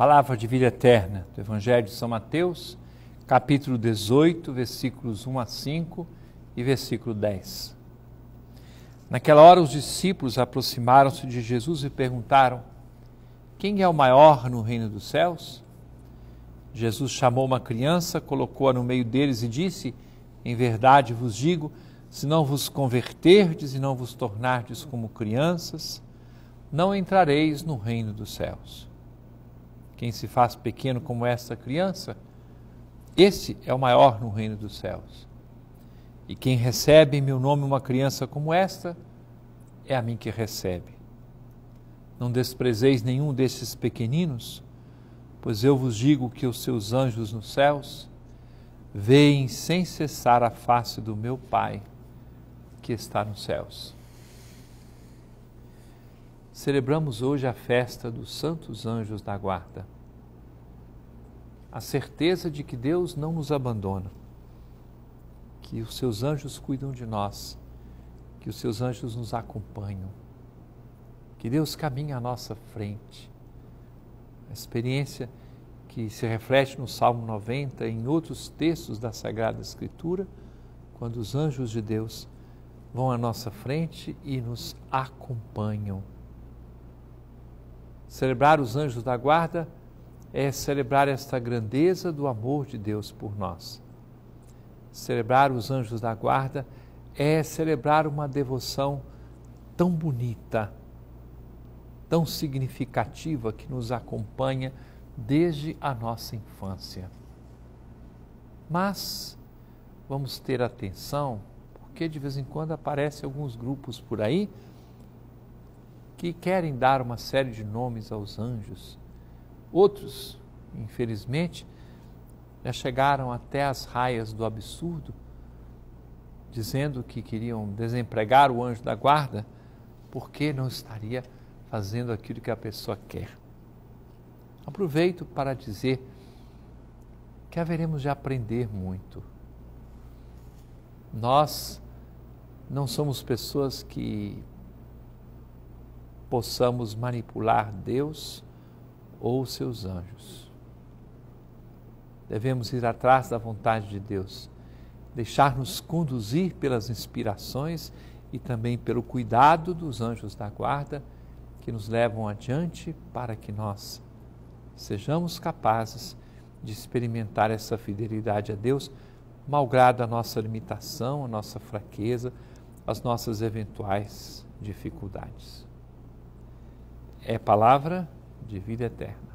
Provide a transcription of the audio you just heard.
Palavra de vida eterna do Evangelho de São Mateus, capítulo 18, versículos 1 a 5 e versículo 10. Naquela hora, os discípulos aproximaram-se de Jesus e perguntaram: Quem é o maior no reino dos céus? Jesus chamou uma criança, colocou-a no meio deles e disse: Em verdade vos digo, se não vos converterdes e não vos tornardes como crianças, não entrareis no reino dos céus. Quem se faz pequeno como esta criança, esse é o maior no reino dos céus. E quem recebe em meu nome uma criança como esta, é a mim que recebe. Não desprezeis nenhum desses pequeninos, pois eu vos digo que os seus anjos nos céus veem sem cessar a face do meu Pai que está nos céus. Celebramos hoje a festa dos santos anjos da guarda. A certeza de que Deus não nos abandona que os seus anjos cuidam de nós, que os seus anjos nos acompanham, que Deus caminha à nossa frente. A experiência que se reflete no Salmo 90 e em outros textos da Sagrada Escritura, quando os anjos de Deus vão à nossa frente e nos acompanham. Celebrar os anjos da guarda é celebrar esta grandeza do amor de Deus por nós celebrar os anjos da guarda é celebrar uma devoção tão bonita, tão significativa que nos acompanha desde a nossa infância. Mas vamos ter atenção, porque de vez em quando aparecem alguns grupos por aí que querem dar uma série de nomes aos anjos. Outros, infelizmente, já chegaram até as raias do absurdo, dizendo que queriam desempregar o anjo da guarda, porque não estaria fazendo aquilo que a pessoa quer. Aproveito para dizer que haveremos de aprender muito. Nós não somos pessoas que possamos manipular Deus ou seus anjos devemos ir atrás da vontade de Deus, deixar-nos conduzir pelas inspirações e também pelo cuidado dos anjos da guarda que nos levam adiante para que nós sejamos capazes de experimentar essa fidelidade a Deus, malgrado a nossa limitação, a nossa fraqueza, as nossas eventuais dificuldades. É palavra de vida eterna.